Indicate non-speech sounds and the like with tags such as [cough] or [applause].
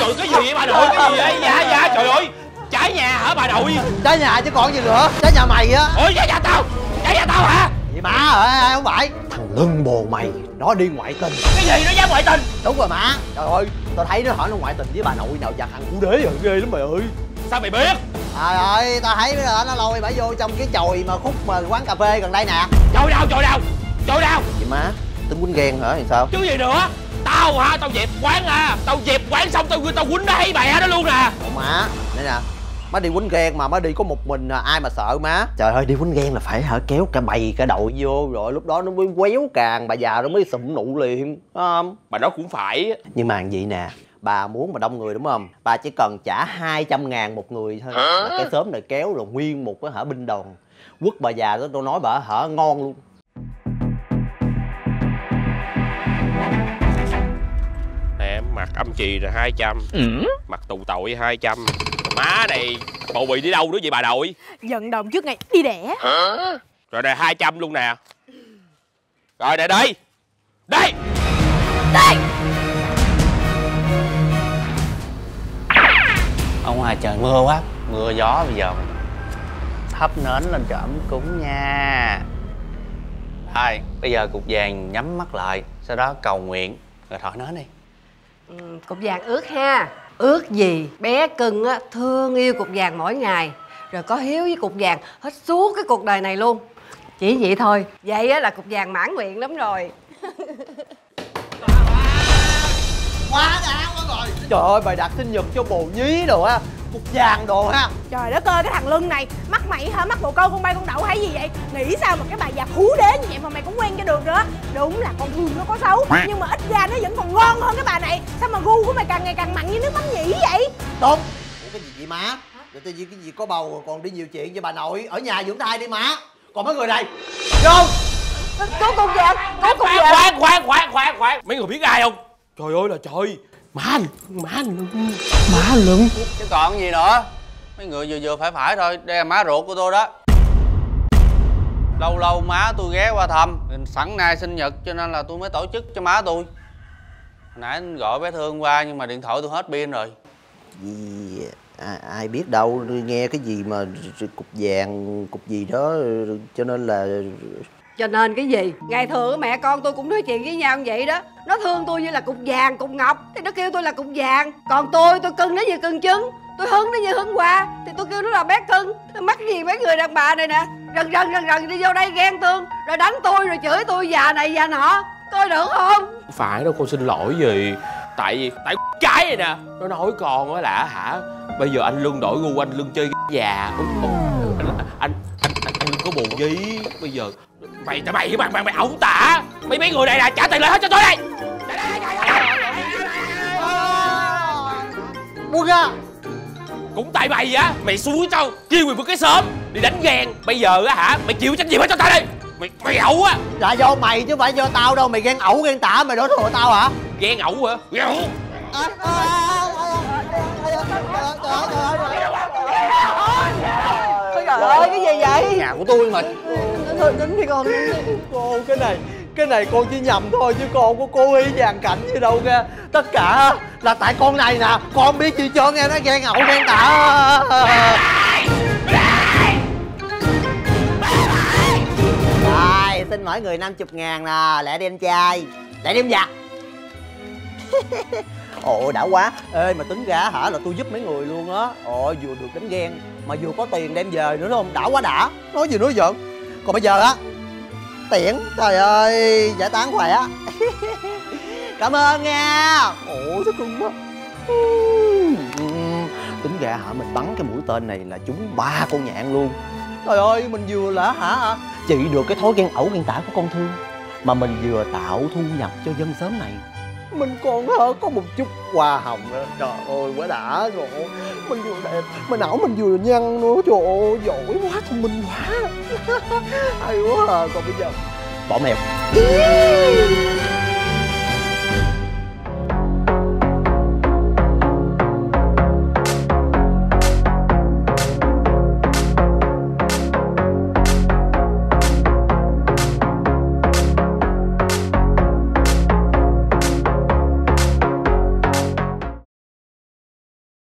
trời cái gì vậy bà nội? Cái gì vậy? Dạ dạ trời ơi. Trái nhà hả bà nội? Trái nhà chứ còn gì nữa. Trái nhà mày á. Ôi trái nhà tao. Trái nhà tao hả? Vậy má ơi không phải. Thằng lưng bồ mày Nó đi ngoại tình. Cái gì nó dám ngoại tình? Đúng rồi má Trời ơi Tao thấy nó hỏi nó ngoại tình với bà nội nào chặt thằng phụ đế rồi ghê lắm mày ơi. Sao mày biết? Trời ơi tao thấy nó nó lôi bả vô trong cái chòi mà khúc mà quán cà phê gần đây nè. Trời đâu trời đâu trời đâu Vậy má Tính quýnh ghen hả thì sao? Chứ gì nữa tao hả? Tao dẹp quán à. Tao dẹp quán xong tao tao quýnh nó thấy mẹ nó luôn nè Ủa má Đây nè. Má đi quýnh ghen mà má đi có một mình à, ai mà sợ má? Trời ơi đi quýnh ghen là phải hả? Kéo cả bầy cả đội vô Rồi lúc đó nó mới quéo càng bà già nó mới sụm nụ liền Phải không? Bà nói cũng phải. Nhưng mà vậy nè Bà muốn mà đông người đúng không? Bà chỉ cần trả 200 ngàn một người thôi. Là Cái xóm này kéo là nguyên một cái hả binh đoàn Quất bà già đó tôi nói bà hả ngon luôn mặt âm trì là hai trăm. Mặt tù tội hai trăm. Má này bầu bị đi đâu nữa vậy bà nội? Vận động trước ngày đi đẻ. Rồi đây hai trăm luôn nè. Rồi nè đây. Đây. Ở ngoài trời mưa quá. Mưa gió bây giờ. Thắp nến lên cho ấm cúng nha. Thôi bây giờ cục vàng nhắm mắt lại. Sau đó cầu nguyện. Rồi thổi nến đi Ừ, cục vàng ước ha. Ước gì bé cưng á thương yêu cục vàng mỗi ngày rồi có hiếu với cục vàng hết suốt cái cuộc đời này luôn. Chỉ vậy thôi vậy á là cục vàng mãn nguyện lắm rồi. Quá đã quá rồi. Trời ơi bài đặt sinh nhật cho bồ nhí đồ á. Cục vàng đồ ha. Trời đất ơi cái thằng Lưng này Mắt mày hả? Mắt bồ câu con bay con đậu hay gì vậy? Nghĩ sao mà cái bà già phú đế như vậy mà mày cũng quen cho được nữa Đúng là con Hương nó có xấu Nhưng mà ít ra nó vẫn còn ngon hơn cái bà này. Sao mà gu của mày càng ngày càng mặn như nước mắm nhỉ vậy? Đúng. Ủa cái gì vậy má? Rồi tự nhiên cái gì có bầu rồi còn đi nhiều chuyện với bà nội. Ở nhà dưỡng thai đi má. Còn mấy người này Vô. Có cục vàng có cục khoan vàng khoan khoan khoan khoan khoan. Mấy người biết ai không? Trời ơi là trời má anh má anh má anh lưng Chứ còn gì nữa. Mấy người vừa vừa phải phải thôi. Đây là má ruột của tôi đó. Lâu lâu má tôi ghé qua thăm. Sẵn nay sinh nhật cho nên là tôi mới tổ chức cho má tôi. Hồi nãy anh gọi bé Thương qua nhưng mà điện thoại tôi hết pin rồi. Gì à, ai biết đâu nghe cái gì mà cục vàng cục gì đó cho nên là cho nên cái gì? Ngày thường mẹ con tôi cũng nói chuyện với nhau như vậy đó nó thương tôi như là cục vàng cục ngọc. Thì nó kêu tôi là cục vàng. Còn tôi tôi cưng nó như cưng trứng. Tôi hứng nó như hứng hoa. Thì tôi kêu nó là bé cưng. Mắc gì mấy người đàn bà này nè? Rần rần rần rần đi vô đây ghen tương rồi đánh tôi rồi chửi tôi già này già nọ. Coi được không? Phải đâu con xin lỗi gì? Tại vì tại cái này nè. Nó nói con á là hả? Bây giờ anh lương đổi gu anh lương chơi già Ủa, bồ nhí bây giờ? Mày mày mày mày mày ổng tả. Mấy mấy người này là trả tiền lại hết cho tôi đây. Buông ra. Cũng tại mày á mày xúi tao kêu mày một cái sớm đi đánh ghen bây giờ á hả mày chịu trách nhiệm hết cho tao đi mày mày ẩu á. Là do mày chứ phải do tao đâu mày ghen ẩu ghen tả mày đối thừa tao hả? Ghen ẩu hả? Ghen ẩu. Trời ơi cái gì vậy? Nhà của tôi mà. Thôi tính đi con cô cái này cái này con chỉ nhầm thôi chứ con có cố ý dàn cảnh gì đâu nha. Tất cả là tại con này nè con biết gì cho nghe nó ghen ẩu ghen tả. Rồi xin mỗi người 50 ngàn nè lẹ đi anh trai lẹ đi em già [laughs] ồ, đã quá. Ê, mà tính ra hả là tôi giúp mấy người luôn á. Ồ, vừa được đánh ghen, mà vừa có tiền đem về nữa, đúng không? Đã quá đã. Nói gì nói giận còn bây giờ á, tiễn, trời ơi, giải tán khỏe [laughs] cảm ơn nha. Ồ thích cưng quá tính ra hả, mình bắn cái mũi tên này là trúng ba con nhạn luôn. Trời ơi, mình vừa là hả chị được cái thói ghen ẩu ghen tả của con thương mà mình vừa tạo thu nhập cho dân xóm này mình còn hả có một chút hoa hồng nữa. Trời ơi, quá đã rồi. Mình vừa đẹp mình ảo mình vừa nhăn nữa. Trời ơi, giỏi quá thông minh quá. [laughs] Hay quá à còn bây giờ, bỏ mèo.